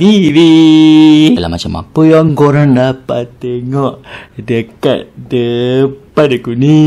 TV. Dalam macam apa yang korang dapat tengok dekat depan aku ni.